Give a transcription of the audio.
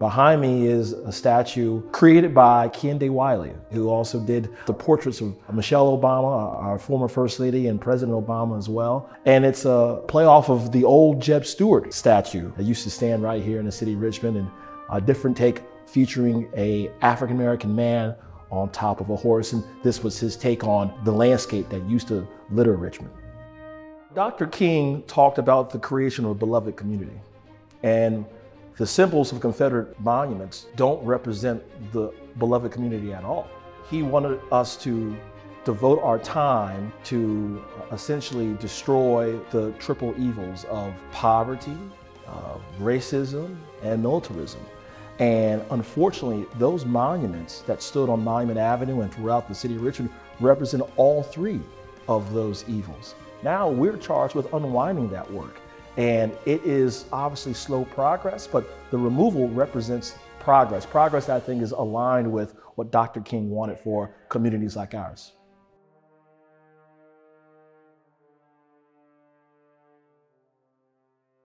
Behind me is a statue created by Kehinde Wiley, who also did the portraits of Michelle Obama, our former First Lady, and President Obama as well. And it's a play off of the old Jeb Stuart statue that used to stand right here in the city of Richmond, and a different take featuring a African American man on top of a horse. And this was his take on the landscape that used to litter Richmond. Dr. King talked about the creation of a beloved community. And the symbols of Confederate monuments don't represent the beloved community at all. He wanted us to devote our time to essentially destroy the triple evils of poverty, uh, racism, and militarism. And unfortunately, those monuments that stood on Monument Avenue and throughout the city of Richmond represent all three of those evils. Now we're charged with unwinding that work. And it is obviously slow progress, but the removal represents progress. Progress, I think, is aligned with what Dr. King wanted for communities like ours.